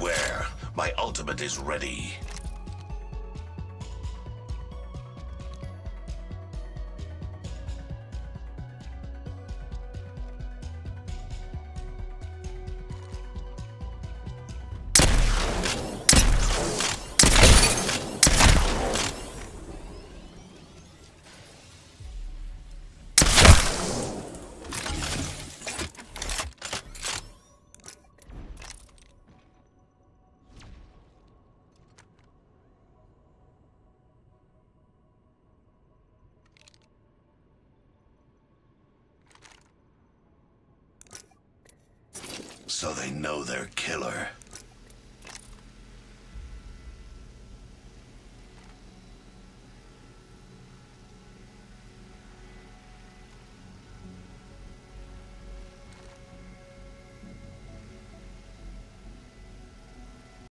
Beware, my ultimate is ready. So they know their killer.